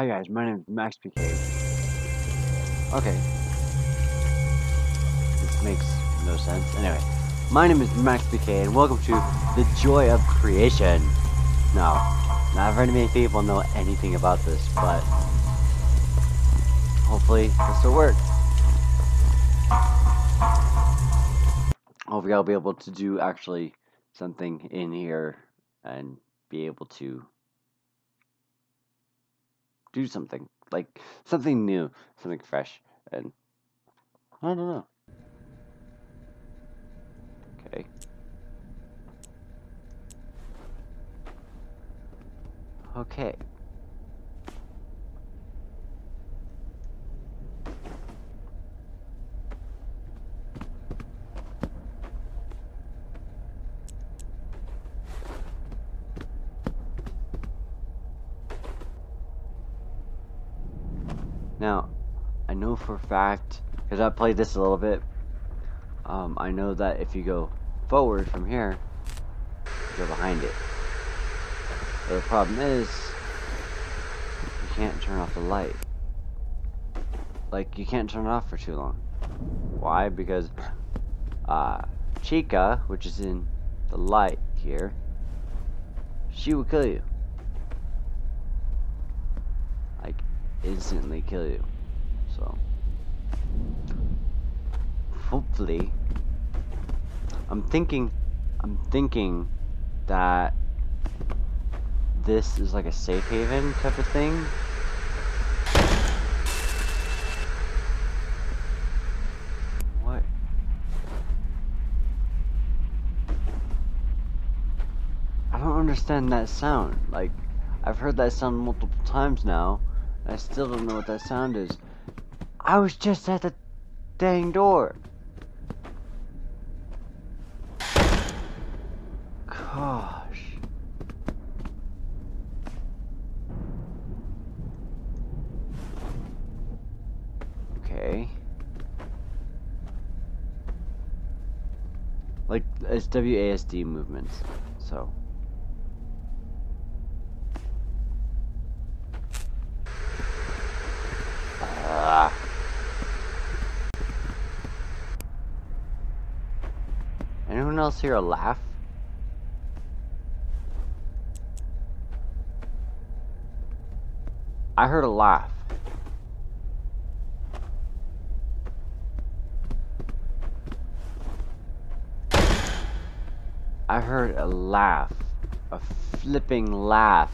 Hi guys, my name is Max PK. Okay. This makes no sense. Anyway, my name is Max PK and welcome to The Joy of Creation. Now, not very many people know anything about this, but hopefully this will work. Hopefully I'll be able to do actually something in here and be able to do something like something new, something fresh, and I don't know. Okay. Okay. Now, I know for a fact, because I played this a little bit, um, I know that if you go forward from here, you go behind it. But the problem is, you can't turn off the light. Like, you can't turn it off for too long. Why? Because, uh, Chica, which is in the light here, she will kill you. Like, instantly kill you. So, hopefully, I'm thinking, I'm thinking that this is like a safe haven type of thing. What? I don't understand that sound. Like, I've heard that sound multiple times now. I still don't know what that sound is. I was just at the dang door. Gosh. Okay. Like, it's WASD movements, so. Anyone else hear a laugh? I heard a laugh. I heard a laugh. A flipping laugh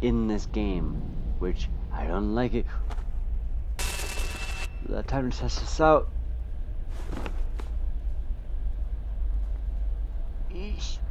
in this game. Which I don't like it. Time to test this out. Ixi.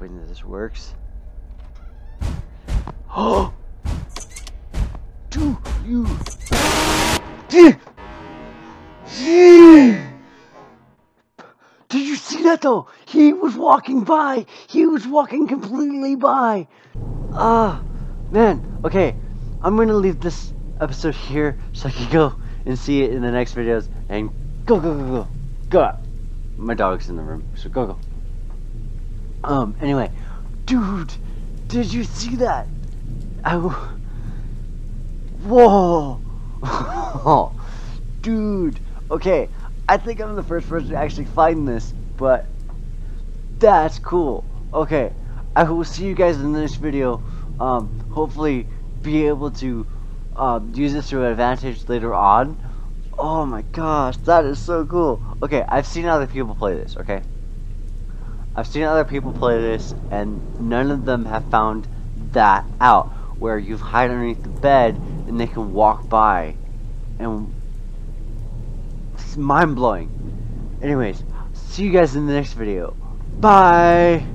Hoping that this works. Oh! Do you? Did you see that though? He was walking by. He was walking completely by. Ah, man. Okay, I'm gonna leave this episode here so I can go and see it in the next videos. And go, go, go, go, go. My dog's in the room, so go, go. Um. Anyway, dude, did you see that? I. w- Whoa. dude. Okay, I think I'm the first person to actually find this, but that's cool. Okay, I will see you guys in the next video. Um, hopefully, be able to um, use this to an advantage later on. Oh my gosh, that is so cool. Okay, I've seen other people play this, okay? I've seen other people play this, and none of them have found that out, where you hide underneath the bed and they can walk by. And it's mind blowing. Anyways, see you guys in the next video. Bye!